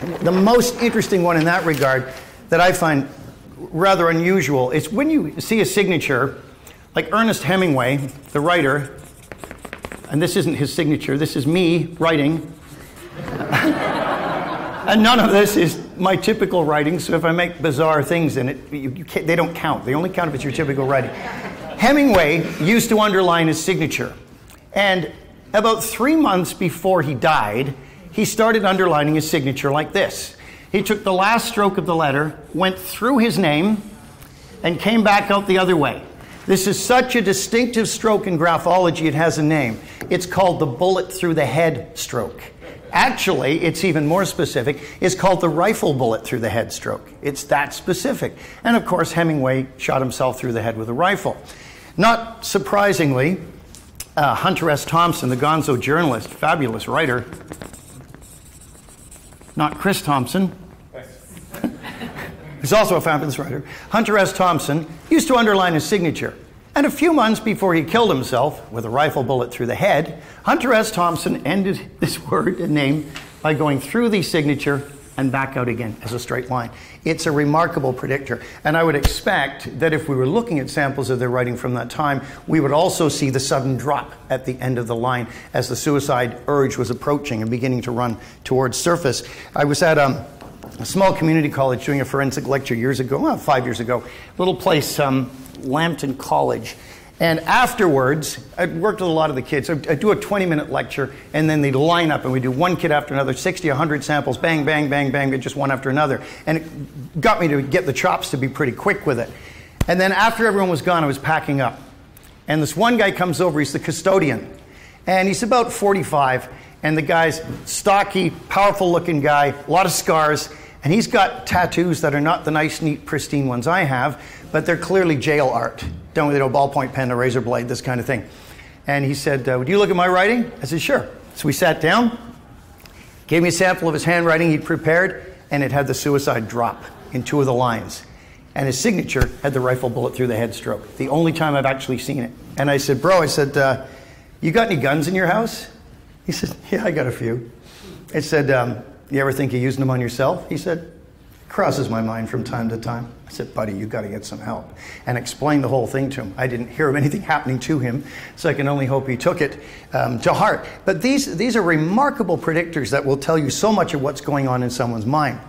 The most interesting one in that regard that I find rather unusual is when you see a signature, like Ernest Hemingway, the writer, and this isn't his signature, this is me writing. and none of this is my typical writing, so if I make bizarre things in it, you, you they don't count. They only count if it's your typical writing. Hemingway used to underline his signature. And about three months before he died, he started underlining his signature like this. He took the last stroke of the letter, went through his name, and came back out the other way. This is such a distinctive stroke in graphology, it has a name. It's called the bullet through the head stroke. Actually, it's even more specific. It's called the rifle bullet through the head stroke. It's that specific. And of course, Hemingway shot himself through the head with a rifle. Not surprisingly, uh, Hunter S. Thompson, the gonzo journalist, fabulous writer, not Chris Thompson, He's also a fabulous writer. Hunter S. Thompson used to underline his signature. And a few months before he killed himself with a rifle bullet through the head, Hunter S. Thompson ended this word and name by going through the signature and back out again as a straight line. It's a remarkable predictor. And I would expect that if we were looking at samples of their writing from that time, we would also see the sudden drop at the end of the line as the suicide urge was approaching and beginning to run towards surface. I was at um, a small community college doing a forensic lecture years ago, well, five years ago, little place, um, Lambton College. And afterwards, I worked with a lot of the kids. I do a 20 minute lecture, and then they line up, and we do one kid after another 60, 100 samples, bang, bang, bang, bang, just one after another. And it got me to get the chops to be pretty quick with it. And then after everyone was gone, I was packing up. And this one guy comes over, he's the custodian. And he's about 45, and the guy's stocky, powerful looking guy, a lot of scars. And he's got tattoos that are not the nice, neat, pristine ones I have, but they're clearly jail art. Don't you know, ballpoint pen, a razor blade, this kind of thing. And he said, uh, Would you look at my writing? I said, Sure. So we sat down, gave me a sample of his handwriting he'd prepared, and it had the suicide drop in two of the lines. And his signature had the rifle bullet through the head stroke. The only time I've actually seen it. And I said, Bro, I said, uh, You got any guns in your house? He said, Yeah, I got a few. I said, um, You ever think of using them on yourself? He said, Crosses my mind from time to time. I said, Buddy, you've got to get some help. And explain the whole thing to him. I didn't hear of anything happening to him, so I can only hope he took it um, to heart. But these, these are remarkable predictors that will tell you so much of what's going on in someone's mind.